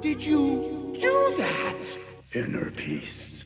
did you do that? Inner peace.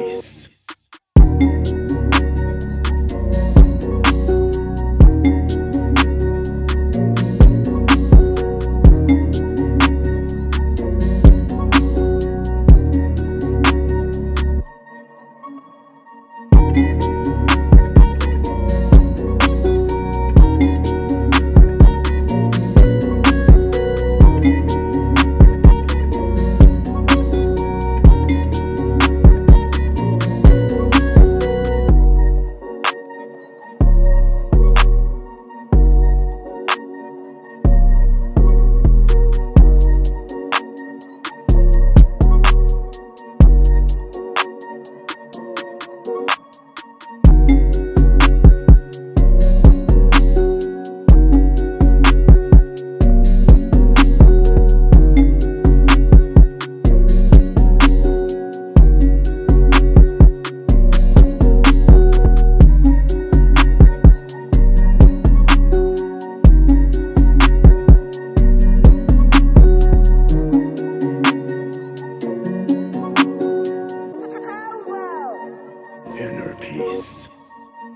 Inner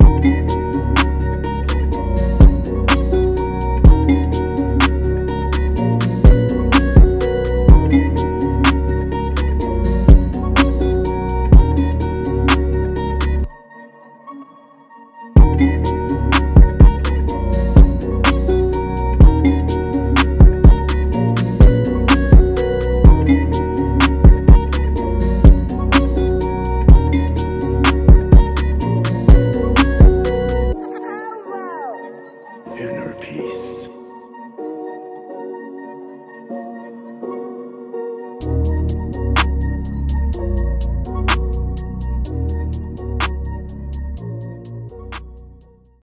Inner peace.